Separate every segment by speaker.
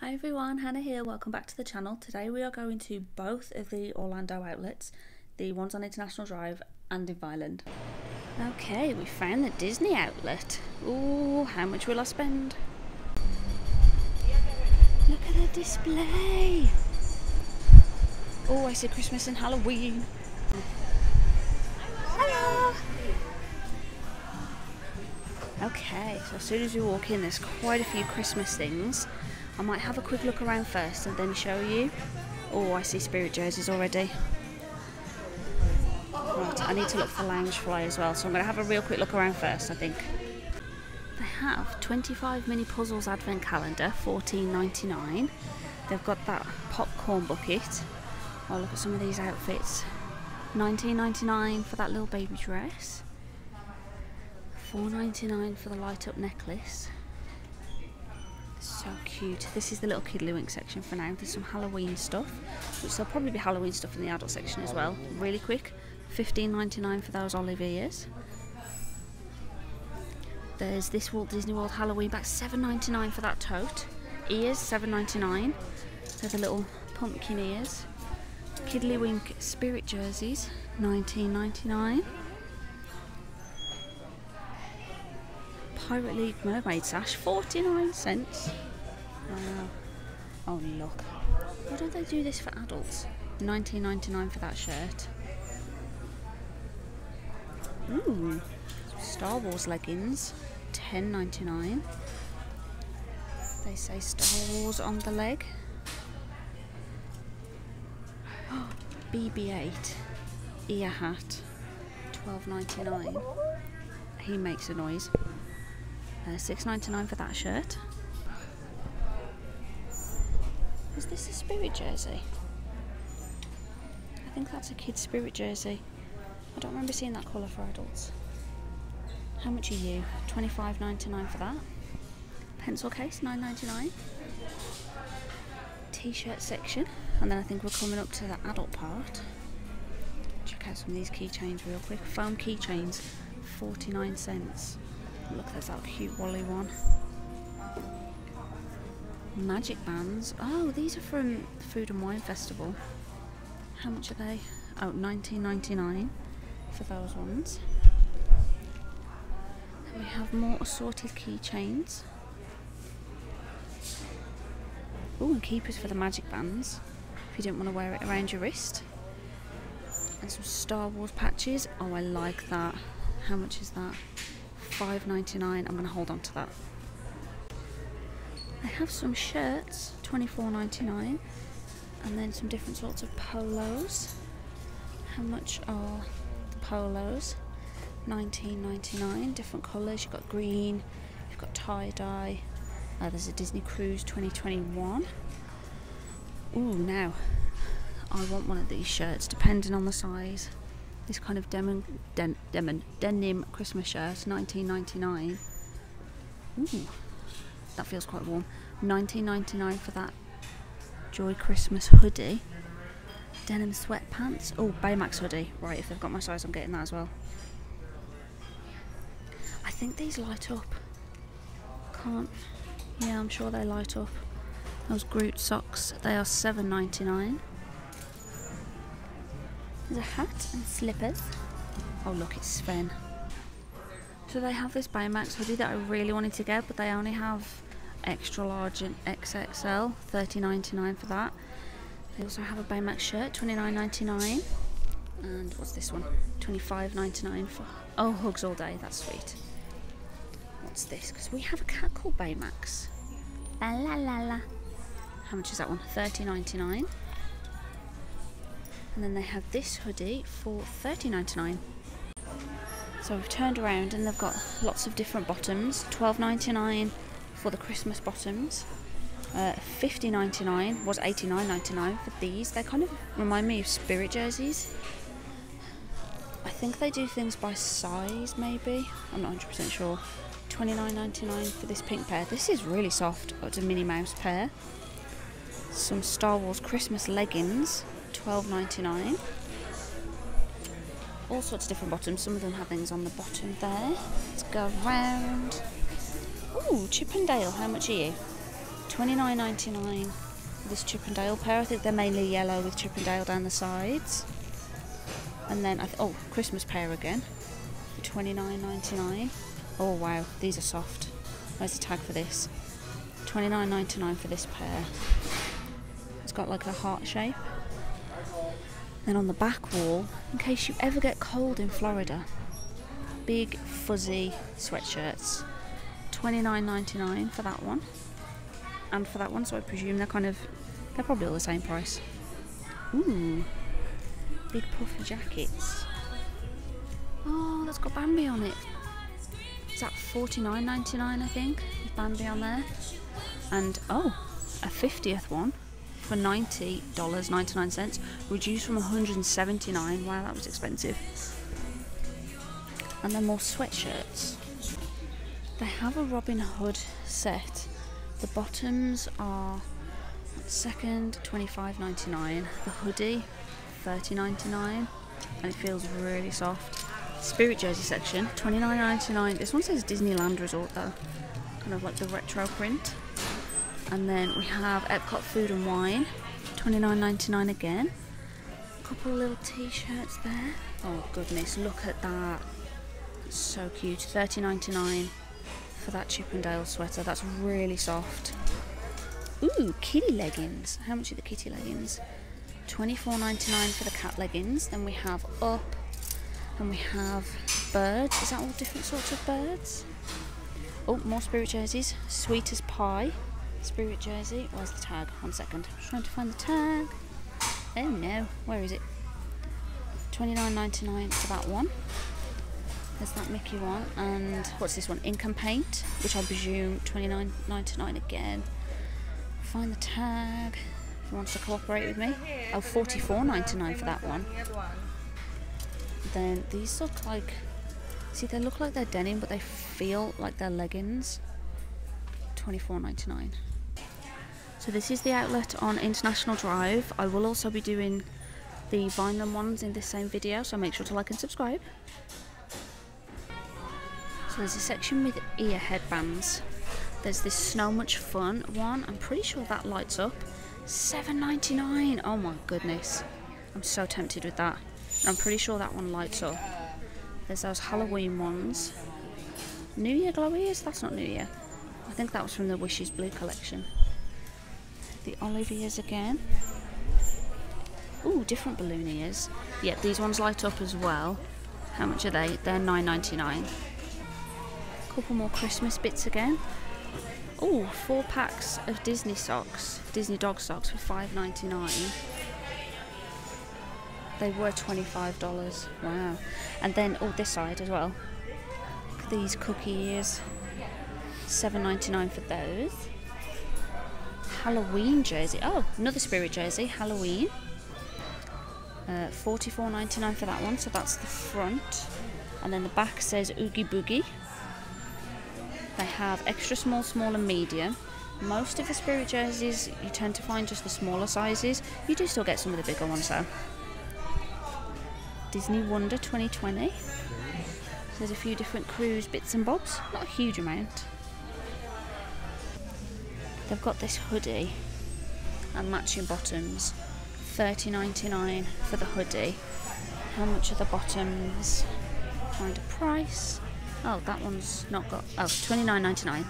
Speaker 1: Hi everyone, Hannah here, welcome back to the channel. Today we are going to both of the Orlando outlets, the ones on International Drive and in Vineland. Okay, we found the Disney outlet. Ooh, how much will I spend? Display! Oh, I see Christmas and Halloween. Hello! Okay, so as soon as we walk in, there's quite a few Christmas things. I might have a quick look around first and then show you. Oh, I see spirit jerseys already. Right, I need to look for Loungefly as well, so I'm going to have a real quick look around first, I think. Have 25 mini puzzles advent calendar, 14.99. They've got that popcorn bucket. Oh, look at some of these outfits. 19.99 for that little baby dress. 4.99 for the light up necklace. So cute. This is the little Kiddlywink section for now. There's some Halloween stuff, which there'll probably be Halloween stuff in the adult section as well. Really quick, $15.99 for those olive ears. There's this Walt Disney World Halloween bag, $7.99 for that tote. Ears, $7.99. They're the little pumpkin ears. Kiddlywink spirit jerseys, $19.99. Pirate League Mermaid Sash, 49 cents. Wow. Oh look. Why don't they do this for adults? 19.99 for that shirt. Ooh. Star Wars leggings, 10.99. They say Star Wars on the leg. BB-8 ear hat, 12.99. He makes a noise. Uh, Six ninety nine for that shirt. Is this a spirit jersey? I think that's a kid's spirit jersey. I don't remember seeing that colour for adults. How much are you? Twenty five ninety nine for that. Pencil case, nine ninety nine. T-shirt section, and then I think we're coming up to the adult part. Check out some of these keychains real quick. Foam keychains, forty nine cents. Look, there's that cute WALL-E one. Magic bands. Oh, these are from the Food and Wine Festival. How much are they? Oh, 19.99 for those ones. We have more assorted keychains. Oh, and keepers for the magic bands. If you didn't want to wear it around your wrist. And some Star Wars patches. Oh, I like that. How much is that? $5.99. I'm going to hold on to that. I have some shirts, $24.99, and then some different sorts of polos. How much are the polos? $19.99, different colours. You've got green, you've got tie-dye. Uh, there's a Disney Cruise 2021. Ooh, now, I want one of these shirts, depending on the size this kind of denim, den, denim, denim Christmas shirt, 19.99. Ooh, that feels quite warm. 19.99 for that Joy Christmas hoodie. Denim sweatpants. Oh, Baymax hoodie. Right, if they've got my size, I'm getting that as well. I think these light up. Can't. Yeah, I'm sure they light up. Those Groot socks, they are 7.99. There's a hat and slippers. Oh look, it's Sven. So they have this Baymax hoodie that I really wanted to get, but they only have extra large and XXL, 30.99 for that. They also have a Baymax shirt, 29.99. And what's this one? 25.99 for. Oh, hugs all day. That's sweet. What's this? Because we have a cat called Baymax. La la la la. How much is that one? 30.99. And then they have this hoodie for 30.99. So we've turned around and they've got lots of different bottoms. 12.99 for the Christmas bottoms. Uh, 50.99 was 89.99 for these. They kind of remind me of spirit jerseys. I think they do things by size, maybe. I'm not 100% sure. 29.99 for this pink pair. This is really soft. Uh, it's a Minnie Mouse pair. Some Star Wars Christmas leggings, twelve ninety nine. All sorts of different bottoms. Some of them have things on the bottom there. Let's go round. Ooh, Chip 'n' Dale. How much are you? Twenty nine ninety nine. This Chip 'n' Dale pair. I think they're mainly yellow with Chip 'n' Dale down the sides. And then I th- oh, Christmas pair again. Twenty nine ninety nine. Oh wow, these are soft. Where's the tag for this? Twenty nine ninety nine for this pair. It's got like a heart shape. Then on the back wall, in case you ever get cold in Florida, big fuzzy sweatshirts. Twenty nine ninety nine for that one. And for that one, so I presume they're kind of they're probably all the same price. Ooh. Big puffy jackets. Oh, that's got Bambi on it. Nine ninety nine? I think with Bambi on there. And oh, a fiftieth one for ninety dollars ninety nine cents, reduced from one hundred and seventy nine. Wow, that was expensive. And then more sweatshirts. They have a Robin Hood set. The bottoms are second twenty five ninety nine. The hoodie thirty ninety nine, and it feels really soft. Spirit jersey section twenty nine ninety nine. This one says Disneyland Resort though, kind of like the retro print. And then we have Epcot Food and Wine, twenty nine ninety nine again. A couple of little t-shirts there. Oh goodness, look at that. So cute. Thirty ninety nine for that Chip 'n' Dale sweater. That's really soft. Ooh, kitty leggings. How much are the kitty leggings? Twenty four ninety nine for the cat leggings. Then we have up and we have birds. Is that all different sorts of birds? Oh, more spirit jerseys. Sweet as pie. Spirit jersey. Where's the tag? One second. I'm trying to find the tag. Oh no. Where is it? Twenty nine ninety nine for that one. There's that Mickey one. And what's this one? And paint, which I presume twenty nine ninety nine again. Find the tag. If you wants to cooperate with me. Oh, forty four ninety nine for that one. Then these look like see they look like they're denim but they feel like they're leggings. Twenty four ninety nine. So this is the outlet on International Drive. I will also be doing the vinyl ones in this same video, so make sure to like and subscribe. So there's a section with ear headbands. There's this Snow Much Fun one. I'm pretty sure that lights up. $7.99. Oh my goodness. I'm so tempted with that. I'm pretty sure that one lights up. There's those Halloween ones. New Year glow ears? That's not New Year. I think that was from the Wishes Blue collection. The olive ears again. Ooh, different balloon ears. Yeah, these ones light up as well. How much are they? They're $9.99. Couple more Christmas bits again. Oh, four packs of Disney socks, Disney dog socks for $5.99. They were $25. Wow. And then, oh, this side as well. These cookie ears. $7.99 for those. Halloween jersey. Oh, another spirit jersey. Halloween. Uh, $44.99 for that one. So that's the front. And then the back says Oogie Boogie. They have extra small, small, and medium. Most of the spirit jerseys you tend to find just the smaller sizes. You do still get some of the bigger ones though. Disney Wonder 2020. There's a few different cruise bits and bobs, not a huge amount. They've got this hoodie and matching bottoms. $30.99 for the hoodie. How much are the bottoms? Find a price. Oh, that one's not got. Oh, $29.99.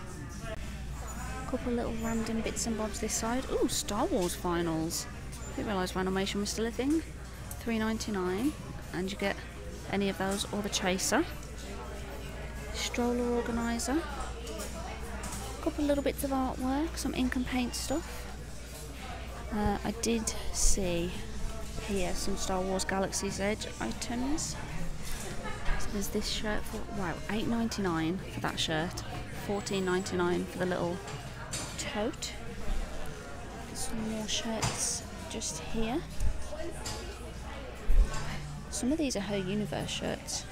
Speaker 1: Couple little random bits and bobs this side. Ooh, Star Wars finals. Didn't realise Vinylmation was still a thing. $3.99, and you get any of those or the chaser. Stroller organizer. A couple little bits of artwork, some ink and paint stuff. Uh, I did see here some Star Wars Galaxy's Edge items. So there's this shirt for wow, eight ninety nine for that shirt, fourteen ninety nine for the little tote. Some more shirts just here. Some of these are her universe shirts.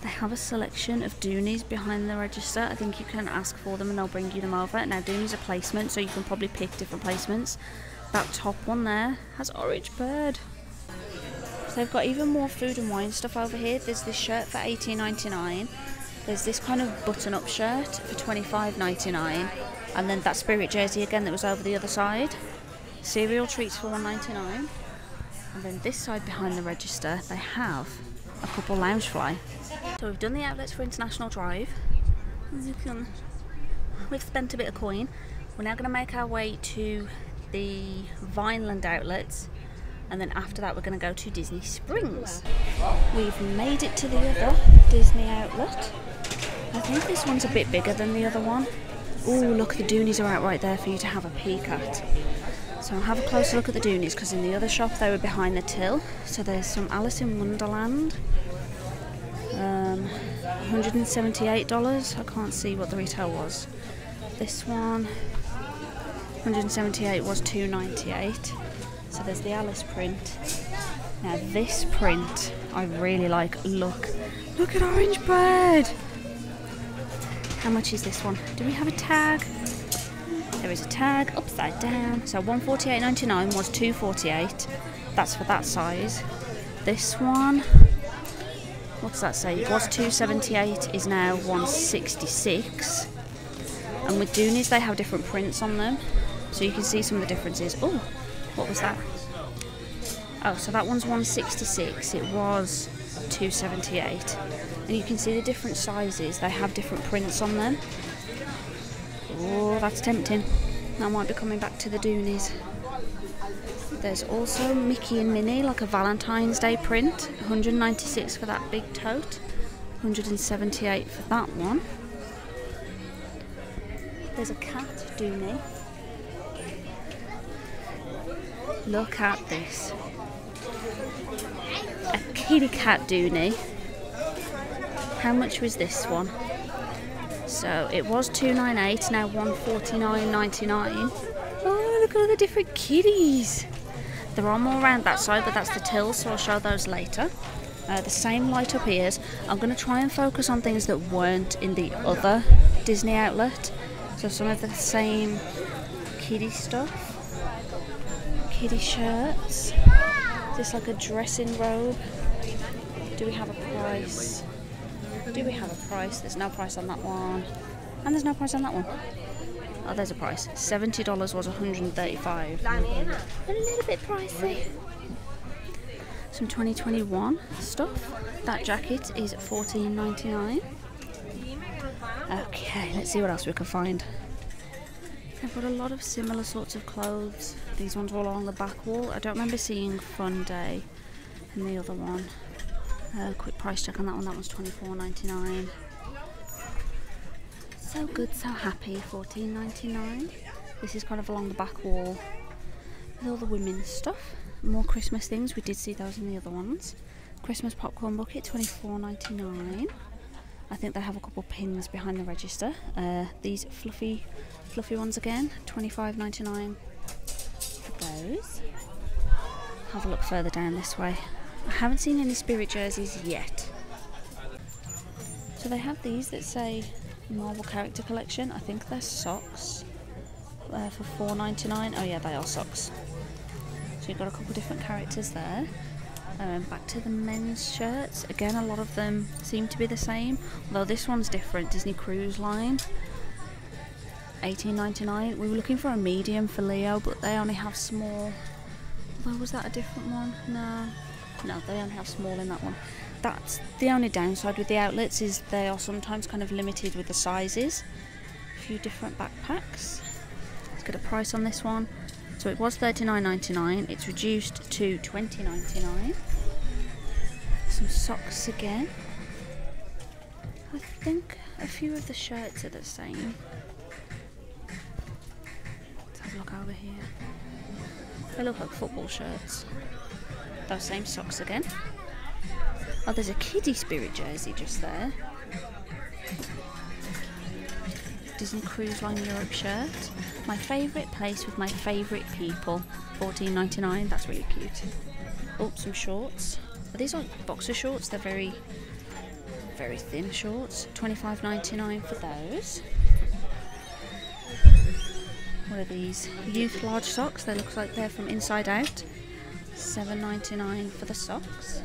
Speaker 1: They have a selection of Dooneys behind the register. I think you can ask for them and they'll bring you them over. Now Dooneys are placement, so you can probably pick different placements. That top one there has Orange Bird. So they've got even more food and wine stuff over here. There's this shirt for 18.99. There's this kind of button-up shirt for 25.99, and then that Spirit jersey again that was over the other side. Cereal treats for 1.99, and then this side behind the register they have a couple Loungefly. So we've done the outlets for International Drive. As you can, we've spent a bit of coin. We're now going to make our way to the Vineland outlets and then after that we're going to go to Disney Springs. We've made it to the other Disney outlet. I think this one's a bit bigger than the other one. Oh look the Dooneys are out right there for you to have a peek at. So I'll have a closer look at the Dooneys because in the other shop they were behind the till. So there's some Alice in Wonderland. Um, $178. I can't see what the retail was. This one 178 was 298. So there's the Alice print. Now this print I really like. Look, look at Orange Bird. How much is this one? Do we have a tag? There is a tag upside down. So 148.99 was 248. That's for that size. This one, what's that say? It was 278, is now 166. And with Dooneys, they have different prints on them, so you can see some of the differences. Oh, what was that? Oh, so that one's 166. It was 278. And you can see the different sizes. They have different prints on them. Oh, that's tempting. I might be coming back to the Dooneys. There's also Mickey and Minnie, like a Valentine's Day print. 196 for that big tote. 178 for that one. There's a cat Dooney. Look at this. A kitty cat Dooney. How much was this one? So it was 298, now 149.99. Oh, look at all the different kitties. There are more around that side, but that's the till, so I'll show those later. Uh, the same light up. I'm going to try and focus on things that weren't in the other Disney outlet. So some of the same kiddie stuff kiddie shirts. Is this like a dressing robe? Do we have a price? Do we have a price? There's no price on that one. And there's no price on that one. Oh, there's a price. $70 was 135 A little bit pricey. Some 2021 stuff. That jacket is 14.99. Okay, let's see what else we can find. They've got a lot of similar sorts of clothes. These ones are all along the back wall. I don't remember seeing Fun Day in the other one. Uh, quick price check on that one. That one's twenty four ninety nine. So good, so happy. Fourteen ninety nine. This is kind of along the back wall with all the women's stuff. More Christmas things. We did see those in the other ones. Christmas popcorn bucket, twenty four ninety nine. I think they have a couple of pins behind the register. Uh, these fluffy, fluffy ones again, twenty five ninety nine for those. Have a look further down this way. I haven't seen any spirit jerseys yet. So they have these that say Marvel Character Collection. I think they're socks uh, for four ninety nine. Oh yeah, they are socks. So you've got a couple different characters there. Um, back to the men's shirts. Again, a lot of them seem to be the same, although this one's different. Disney Cruise Line. 18.99. We were looking for a medium for Leo, but they only have small. Although was that a different one? No, no, they only have small in that one. That's the only downside with the outlets is they are sometimes kind of limited with the sizes. A few different backpacks. Let's get a price on this one. So it was $39.99, it's reduced to $20.99. Some socks again. I think a few of the shirts are the same. Let's have a look over here. They look like football shirts. Those same socks again. Oh, there's a kiddie spirit jersey just there. Disney Cruise Line Europe shirt. My favourite place with my favourite people. 14.99. That's really cute. Oh, some shorts. These Are these like boxer shorts? They're very, very thin shorts. Twenty five ninety nine for those. What are these? Youth large socks. They look like they're from Inside Out. Seven ninety nine for the socks.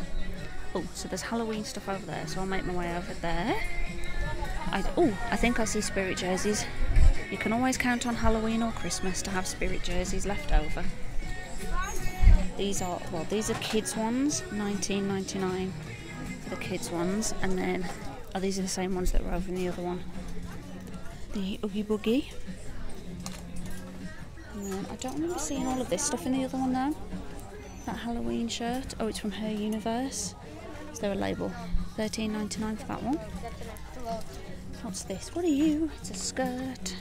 Speaker 1: Oh, so there's Halloween stuff over there, so I'll make my way over there. I, oh, I think I see spirit jerseys. You can always count on Halloween or Christmas to have spirit jerseys left over. These are, well, these are kids' ones, 19.99 for the kids' ones, and then, oh, these are the same ones that were over in the other one. The Oogie Boogie. I don't remember seeing all of this stuff in the other one though. That Halloween shirt. Oh, it's from Her Universe. Is there a label? 13.99 for that one. What's this? What are you? It's a skirt.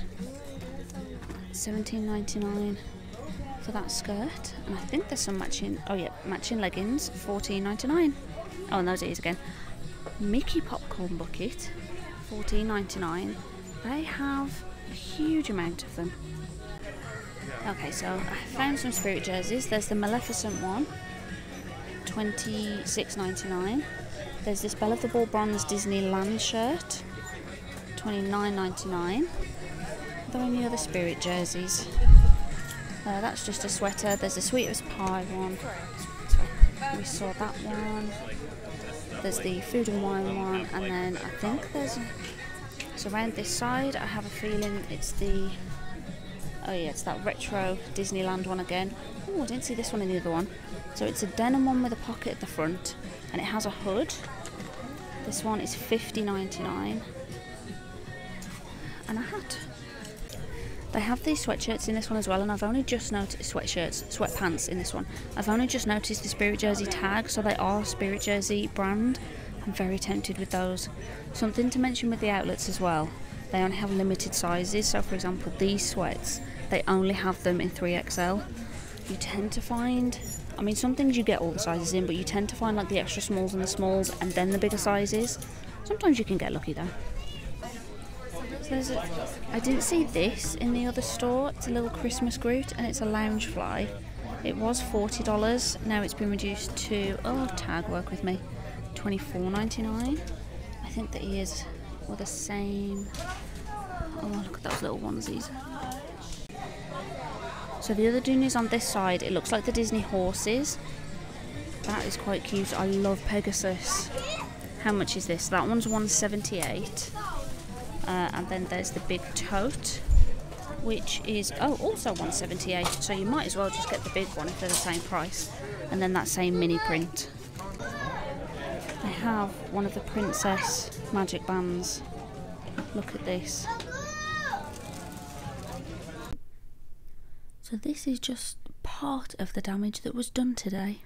Speaker 1: 17.99 for that skirt. And I think there's some matching. Oh yeah, matching leggings. 14.99. Oh, and those it is again. Mickey popcorn bucket. 14.99. They have a huge amount of them. Okay, so I found some spirit jerseys. There's the Maleficent one, twenty six ninety nine. There's this Belle of the Ball Bronze Disneyland shirt, twenty nine ninety nine. Are there any other spirit jerseys? Uh, that's just a sweater. There's a Sweetest Pie one. We saw that one. There's the Food and Wine one, and then I think there's. So around this side, I have a feeling it's the Oh yeah, it's that retro Disneyland one again. Oh, I didn't see this one in the other one. So it's a denim one with a pocket at the front, and it has a hood. This one is 50.99, and a hat. They have these sweatshirts in this one as well, and I've only just noticed sweatshirts, sweatpants in this one. I've only just noticed the Spirit Jersey tag, so they are Spirit Jersey brand. I'm very tempted with those. Something to mention with the outlets as well. They only have limited sizes, so for example, these sweats they only have them in 3XL. You tend to find, I mean, some things you get all the sizes in, but you tend to find like the extra smalls and the smalls and then the bigger sizes. Sometimes you can get lucky though. So a, I didn't see this in the other store. It's a little Christmas Groot and it's a Loungefly. It was $40, now it's been reduced to, oh, tag work with me, $24.99. I think the ears were the same. Oh, look at those little onesies. So the other Dooneys on this side. It looks like the Disney horses. That is quite cute. I love Pegasus. How much is this? That one's 178. Uh, and then there's the big tote, which is oh also 178. So you might as well just get the big one if they're the same price. And then that same mini print. I have one of the princess magic bands. Look at this. So this is just part of the damage that was done today.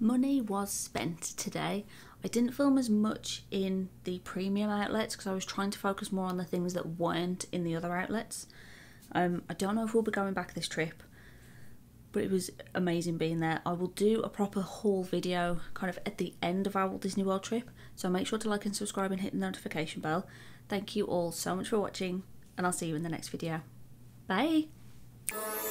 Speaker 1: Money was spent today. I didn't film as much in the premium outlets because I was trying to focus more on the things that weren't in the other outlets. Um, I don't know if we'll be going back this trip, but it was amazing being there. I will do a proper haul video kind of at the end of our Walt Disney World trip, so make sure to like and subscribe and hit the notification bell. Thank you all so much for watching, and I'll see you in the next video. Bye! You